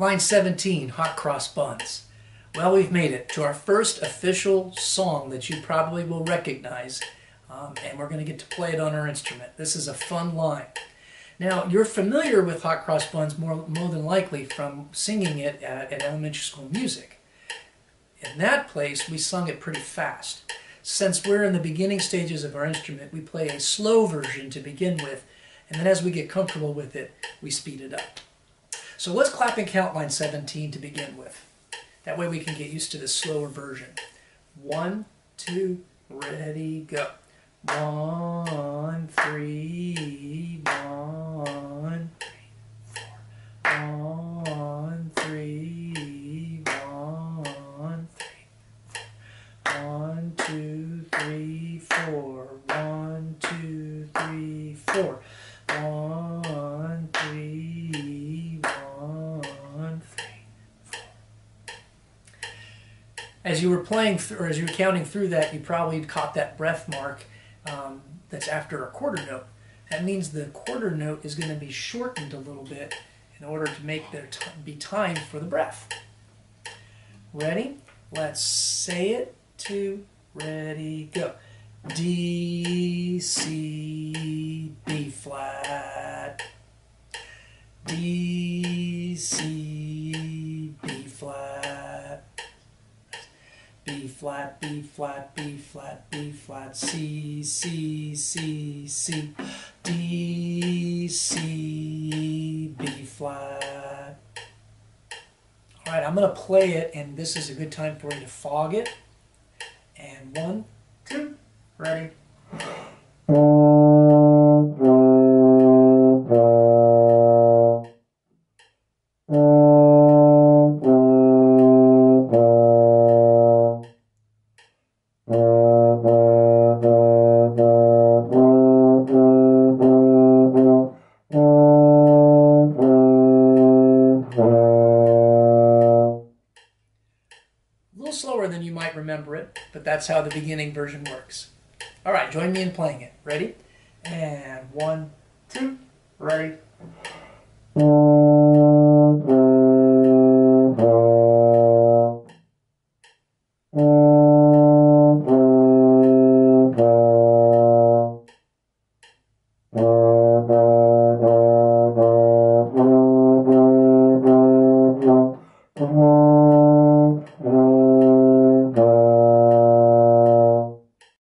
Line 17, Hot Cross Buns. Well, we've made it to our first official song that you probably will recognize, um, and we're going to get to play it on our instrument. This is a fun line. Now, you're familiar with Hot Cross Buns more, more than likely from singing it at, at elementary school music. In that place, we sung it pretty fast. Since we're in the beginning stages of our instrument, we play a slow version to begin with, and then as we get comfortable with it, we speed it up. So let's clap and count line 17 to begin with. That way we can get used to the slower version. One, two, ready, go. One, three, one, three, four. One, three, one, three, four. One, two, three, four. One, two, three, four. One, three, one, three, four. As you were playing, th- or as you were counting through that, you probably caught that breath mark um, that's after a quarter note. That means the quarter note is going to be shortened a little bit in order to make there t- be time for the breath. Ready? Let's say it. Two, ready, go. D, C, B flat. D, C, B flat. B flat, B flat, B flat, B flat, C, C, C, C, D, C, B flat. All right, I'm going to play it, and this is a good time for you to fog it. And one, two, ready. Might remember it, but that's how the beginning version works. All right, join me in playing it. Ready? And one, two, ready.